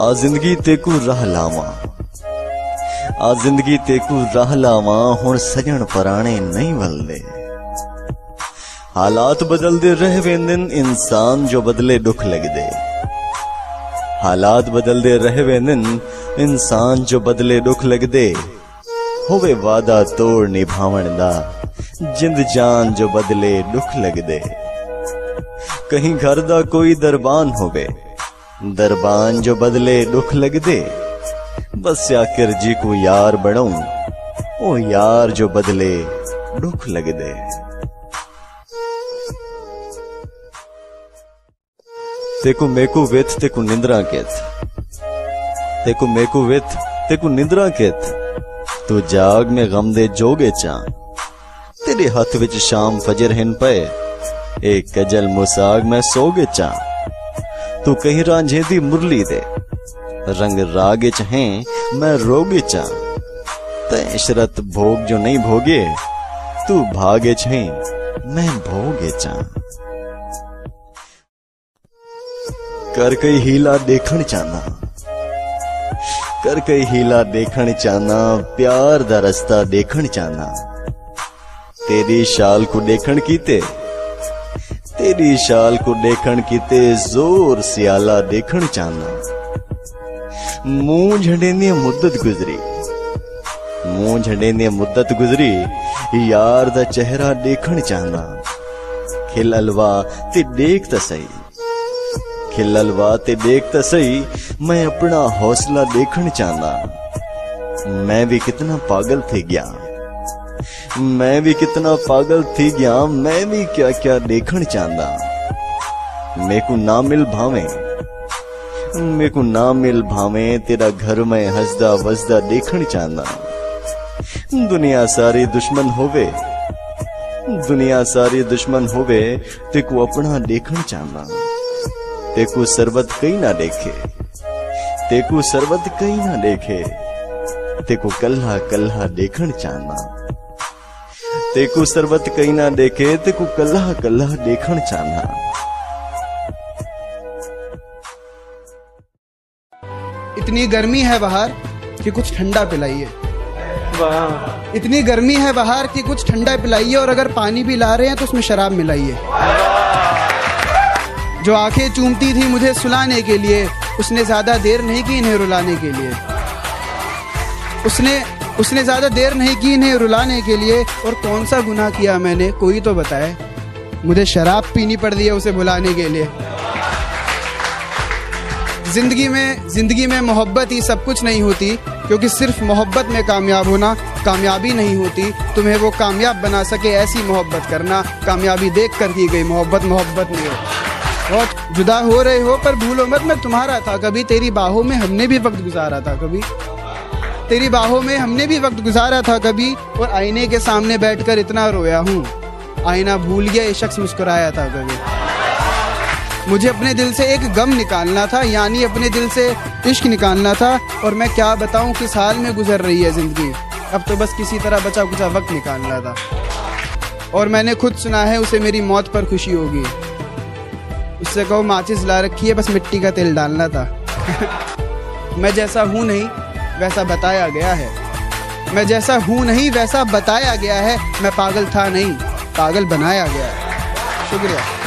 ਆ ਜ਼ਿੰਦਗੀ ਤੇਕੂ ਰਾਹ ਲਾਵਾਂ। ਆ ਜ਼ਿੰਦਗੀ ਤੇਕੂ ਰਾਹ ਲਾਵਾਂ, ਹੁਣ ਸਜਣ ਪੁਰਾਣੇ ਨਹੀਂ ਵੱਲਦੇ ਹਾਲਾਤ ਬਦਲਦੇ ਰਹਿ ਵੇਂਦਨ ਇਨਸਾਨ ਜੋ ਬਦਲੇ ਦੁੱਖ ਲੱਗਦੇ। ਹਾਲਾਤ ਬਦਲਦੇ ਰਹਿ ਵੇਂਦਨ ਇਨਸਾਨ ਜੋ ਬਦਲੇ ਦੁੱਖ ਲੱਗਦੇ। ਹੋਵੇ ਵਾਦਾ ਤੋੜ ਨਿਭਾਵਣ ਦਾ, ਜਿੰਦ ਜਾਨ ਜੋ ਬਦਲੇ ਦੁੱਖ ਲੱਗਦੇ। ਕਹੀਂ ਘਰ ਦਾ ਕੋਈ ਦਰਬਾਨ ਹੋਵੇ दरबान जो बदले दुख लग दे बस आकर जी को यार बढ़ाऊं ओ यार जो बदले दुख लग दे तेको मेकू वेथ, तेकु निंद्रा केत तेको मेको वेथ, तेकु निंद्रा केत तू जाग में गम दे जोगे चा। तेरे हाथ विच शाम फजर हिन पे एक कजल मुसाग में सोगे चा। तू कहीं रांझे दी मुरली दे। रंग रागे चहें मैं रोगे चा ते इशरत भोग जो नहीं भोगे, तू भागे छें मैं भोगे चा कर कई हीला देखण चाहना। कर कई हीला देखण चाहना, प्यार दा रस्ता देखण चाहना। तेरी शाल को देखण कीते तेरी शाल को देखण कीते ज़ोर सियाला देखण चाहना मुँह झंडे ने मुद्दत गुजरी मुँह झंडे ने मुद्दत गुजरी यार दा चेहरा देखण चाहना खिल अलवा ते देख त सही खिललवा ते देख त सही मैं अपना हौसला देखण चाहना मैं भी कितना पागल थी गया मैं भी कितना पागल थी गया मैं भी क्या क्या देखण चाहना मेको ना मिल भावे। मेको ना मिल भावे, तेरा घर में हंसदा वसदा देखण चाहना दुनिया सारी दुश्मन होवे। दुनिया सारी दुश्मन होवे, तेको अपना देखण चाहना तेकू सरबत कई ना देखे। तेकू सरबत कई ना देखे। तेको कल्हा कल्हा देखण चाहना तेकू सरबत कई ना देखे तेकू कल्हा कल्हा देखण चाहना। इतनी गर्मी है बाहर कि कुछ ठंडा पिलाइए। इतनी गर्मी है बाहर कि कुछ ठंडा पिलाइए और अगर पानी भी ला रहे हैं तो उसमें शराब मिलाइए। जो आँखें चूमती थी मुझे सुलाने के लिए उसने ज़्यादा देर नहीं की इन्हें रुलाने के लिए। उसने उसने ज़्यादा देर नहीं की इन्हें रुलाने के लिए, और कौन सा गुनाह किया मैंने, कोई तो बताए। मुझे शराब पीनी पड़ रही है उसे बुलाने के लिए। ज़िंदगी में ज़िंदगी में मोहब्बत ही सब कुछ नहीं होती, क्योंकि सिर्फ़ मोहब्बत में कामयाब होना कामयाबी नहीं होती। तुम्हें वो कामयाब बना सके ऐसी मोहब्बत करना। कामयाबी देख कर की गई मोहब्बत मोहब्बत नहीं हो बहुत जुदा हो रहे हो, पर भूलो मत, मैं तुम्हारा था कभी, तेरी बाहों में हमने भी वक्त गुजारा था कभी। तेरी बाहों में हमने भी वक्त गुजारा था कभी, और आईने के सामने बैठकर इतना रोया हूँ। आईना भूल गया, ये शख्स मुस्कुराया था कभी। मुझे अपने दिल से एक गम निकालना था, यानी अपने दिल से इश्क निकालना था, और मैं क्या बताऊँ किस हाल में गुजर रही है ज़िंदगी। अब तो बस किसी तरह बचा कुचा वक्त निकालना था। और मैंने खुद सुना है उसे मेरी मौत पर खुशी होगी। उससे कहो, माचिस ला रखी है, बस मिट्टी का तेल डालना था। मैं जैसा हूँ नहीं वैसा बताया गया है। मैं जैसा हूँ नहीं, वैसा बताया गया है। मैं पागल था नहीं, पागल बनाया गया है। शुक्रिया।